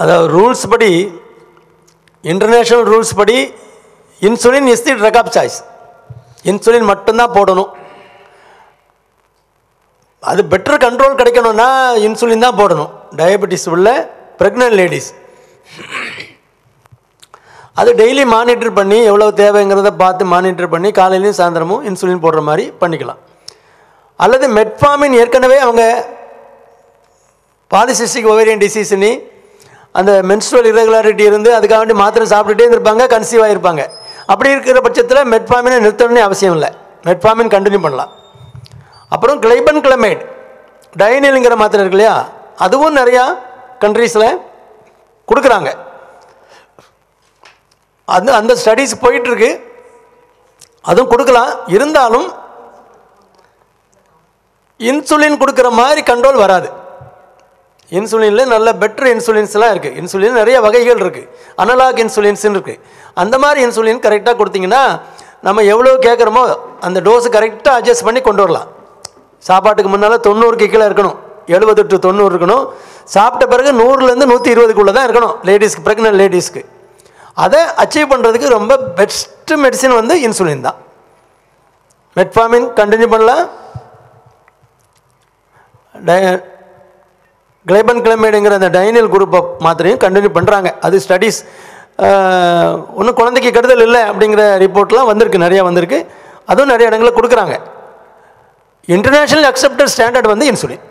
அதாவது ரூல்ஸ் படி international rules படி insulin is the drug of choice insulin மட்டும்தான் போடணும். அது பெட்டர் கண்ட்ரோல் கிடைக்கணும்னா இன்சுலின் தான் போடணும். டயபெட்டிஸ் உள்ள ப்ரெக்னென்ட் லேடிஸ் அது டெய்லி மானிட்டர் பண்ணி எவ்வளோ தேவைங்கிறத பார்த்து மானிட்டர் பண்ணி காலையிலையும் சாயந்தரமும் இன்சுலின் போடுற மாதிரி பண்ணிக்கலாம். அல்லது மெட்ஃபார்மின் ஏற்கனவே அவங்க பாலிசிஸ்டிக் ஒவேரியன் டிசீஸ்னு அந்த மென்ஸ்ட்ரல் இரகுலாரிட்டி இருந்து அதுக்காக வேண்டி மாத்திரை சாப்பிட்டுட்டே இருந்திருப்பாங்க கன்சீவ் ஆகிருப்பாங்க அப்படி இருக்கிற பட்சத்தில் மெட்ஃபார்மினை நிறுத்தணும்னு அவசியம் இல்லை. மெட்ஃபார்மின் கண்டினியூ பண்ணலாம். அப்புறம் கிளைபன் கிளமேட் டைனிலுங்கிற மாத்திரை இருக்கு இல்லையா? அதுவும் நிறையா கண்ட்ரீஸில் கொடுக்குறாங்க. அது அந்த ஸ்டடீஸ் போயிட்டுருக்கு. அதுவும் கொடுக்கலாம். இருந்தாலும் இன்சுலின் கொடுக்குற மாதிரி கண்ட்ரோல் வராது. இன்சுலினில் நல்ல பெட்டர் இன்சுலின்ஸ்லாம் இருக்குது இன்சுலின் நிறைய வகைகள் இருக்குது அனலாக் இன்சுலின்ஸ்னு இருக்குது அந்த மாதிரி இன்சுலின் கரெக்டாக கொடுத்தீங்கன்னா நம்ம எவ்வளோ கேட்குறோமோ அந்த டோஸு கரெக்டாக அட்ஜஸ்ட் பண்ணி கொண்டு வரலாம். சாப்பாட்டுக்கு முன்னால் தொண்ணூறுக்கு கீழே இருக்கணும். எழுபது டு தொண்ணூறு இருக்கணும். சாப்பிட்ட பிறகு நூறுலேருந்து நூற்றி இருபதுக்குள்ளே தான் இருக்கணும். லேடிஸ்க்கு ப்ரெக்னென்ட் லேடிஸ்க்கு அதை அச்சீவ் பண்ணுறதுக்கு ரொம்ப பெஸ்ட்டு மெடிசின் வந்து இன்சுலின் தான். மெட்ஃபாமின் கண்டினியூ பண்ணலாம். டய கிளைபன் கிளமேடுங்கிற அந்த டைனியல் குரூப்பை மாத்திரையும் கண்டினியூ பண்ணுறாங்க அது ஸ்டடீஸ் ஒன்றும் குழந்தைக்கு கெடுதல் இல்லை அப்படிங்கிற ரிப்போர்ட்லாம் வந்திருக்கு நிறையா வந்திருக்கு. அதுவும் நிறைய இடங்களில் கொடுக்குறாங்க. இன்டர்நேஷ்னல் அக்செப்டட் ஸ்டாண்டர்ட் வந்து இன்சுலின்